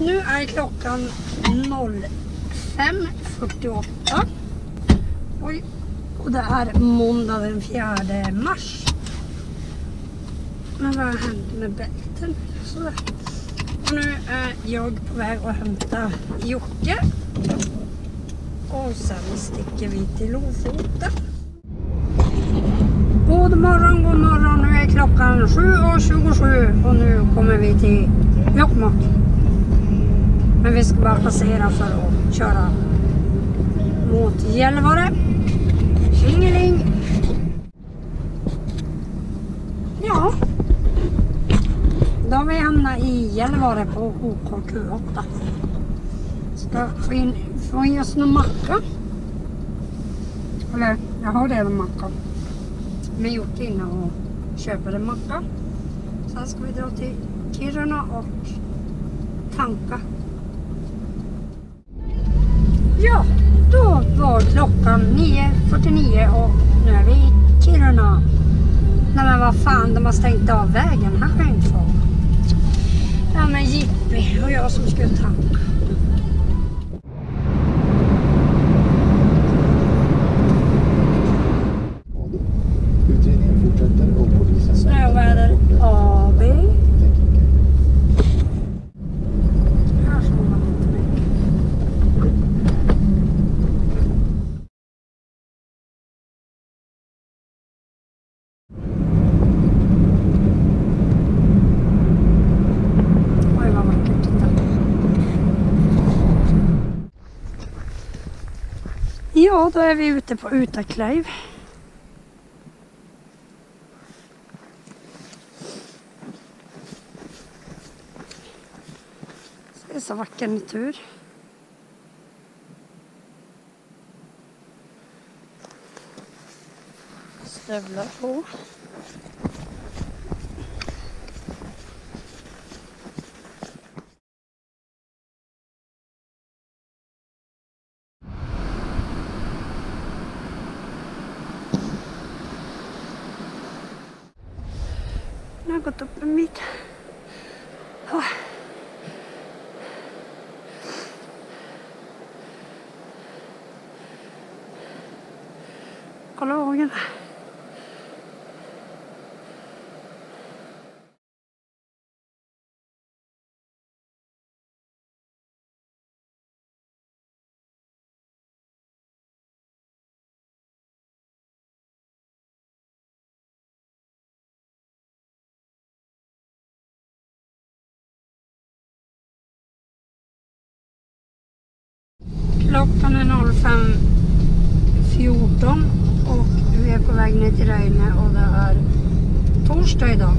Nu är klockan 05.48. Oj. Och det är måndag den 4 mars. Men vad har hänt med bälten? Sådär. Och nu är jag på väg att hämta Jocke. Och sen sticker vi till Lofoten. God morgon, god morgon. Nu är klockan 7.27 och nu kommer vi till Jokkmokk. Men vi ska bara passera för att köra mot Gällivare. Tjingeling! Ja. Då har vi hamnat i Gällivare på OKQ8. Ska få, in, få i oss någon macka. Eller, jag har redan macka. Men gjort innan och köper en macka. Sen ska vi dra till Kiruna och tanka. Ja, då var klockan 9.49 och nu är vi i Kiruna. Nej men vad fan, de har stängt av vägen. Här kan inte. Ja men jippi, och jag som skulle tanka. Utredningen fortsätter och polisen Snöväder AB. Här såg man inte mycket. Oj vad vackert, titta. Ja, då är vi ute på Utakleiv. Det är så vacker natur. Stövlar på. Nu har jag gått upp Klockan är 05.14 och vi är på väg ner till Röjne och det är torsdag idag.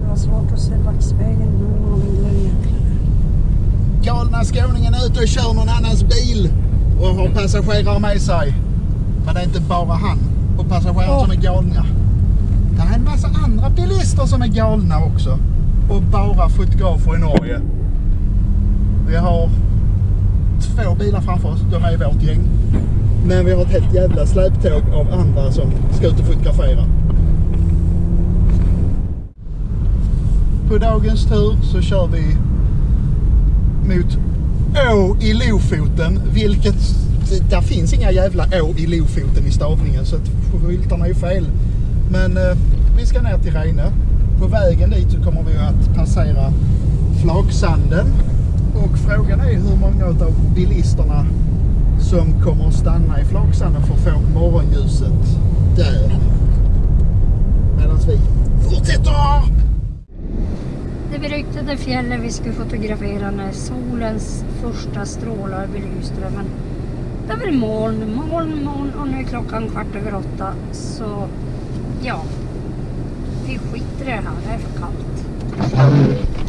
Det var svårt att se backspegeln men man vill egentligen. Galna skåningen är ute och kör någon annans bil och har passagerare med sig. Men det är inte bara han och passagerarna Åh. som är galna. Det är en massa andra bilister som är galna också. Och bara fotografer i Norge. Vi har två bilar framför oss, de är i vårt gäng. Men vi har ett helt jävla släptåg av andra som ska ut och fotografera. På dagens tur så kör vi mot Å i Lofoten, vilket där finns inga jävla Å i Lofoten i stavningen så skyltarna är ju fel. Men eh, vi ska ner till Reine. På vägen dit så kommer vi att passera Flaksanden och frågan är hur många av bilisterna som kommer att stanna i Flaksanden för att få morgonljuset där. Medan vi fortsätter! Det beryktade fjället vi skulle fotografera när solens första strålar belyste det. Men det var moln, moln, moln och nu är klockan kvart över åtta. Så ja, vi skiter i det här. Det är för kallt.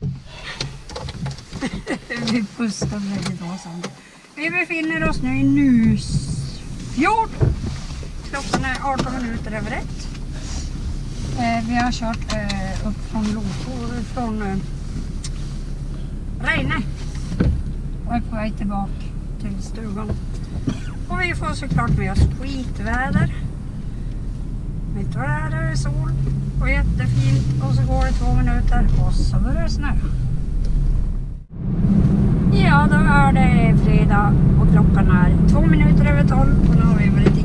vi pustar väldigt rasande. Vi befinner oss nu i Nusfjord. Klockan är 18 minuter över ett. Eh, vi har kört eh, upp från Lofo, från eh, Reine. Och är på väg tillbaka till stugan. Och vi får såklart med oss skitväder. Mitt vad det är, det är sol och jättefint och så går det två och så börjar det snöa. Ja, då är det fredag och klockan är två minuter över tolv och nu har vi varit